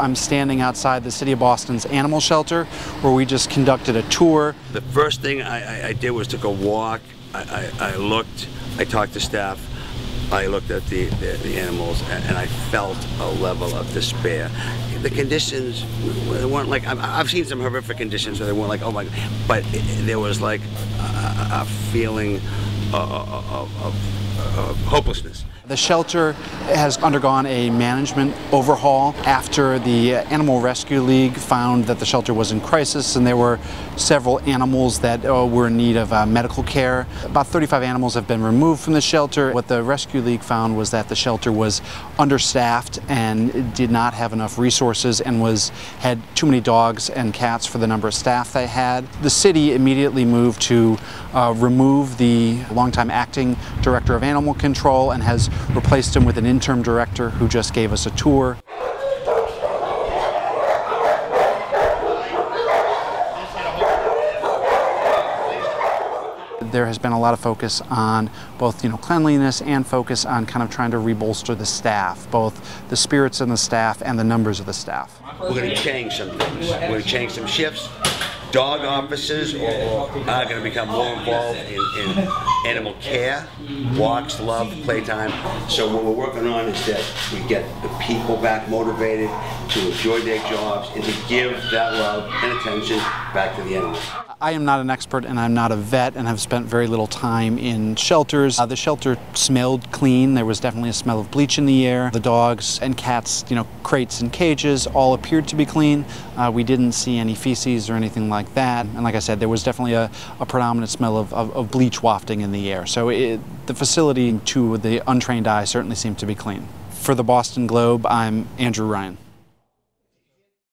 I'm standing outside the City of Boston's animal shelter where we just conducted a tour. The first thing I, I, I did was took a walk. I, I, looked, I talked to staff, I looked at the, the, the animals, and, and, I felt a level of despair. The conditions weren't like, I've seen some horrific conditions where they weren't like, oh my, god. but there was like a, a feeling of, of, of, of hopelessness. The shelter has undergone a management overhaul after the Animal Rescue League found that the shelter was in crisis and there were several animals that uh, were in need of uh, medical care. About 35 animals have been removed from the shelter. What the Rescue League found was that the shelter was understaffed and did not have enough resources and was had too many dogs and cats for the number of staff they had. The city immediately moved to uh, remove the longtime acting director of animal control and has replaced him with an interim director who just gave us a tour. there has been a lot of focus on both you know cleanliness and focus on kind of trying to rebolster the staff, both the spirits in the staff and the numbers of the staff. We're going to change some things. We're going to change some shifts dog officers are, are going to become more involved in, in, animal care, walks, love, playtime. So what we're working on is that we get the people back motivated to enjoy their jobs and to give that love and attention back to the animals. I am not an expert and I'm not a vet and have spent very little time in shelters. Uh, the shelter smelled clean. There was definitely a smell of bleach in the air. The dogs and cats, you know, crates and cages all appeared to be clean. Uh, we didn't see any feces or anything like that. And like I said, there was definitely a, a predominant smell of, of, of, bleach wafting in the air. So it, the facility to the untrained eye certainly seemed to be clean. For the Boston Globe, I'm Andrew Ryan.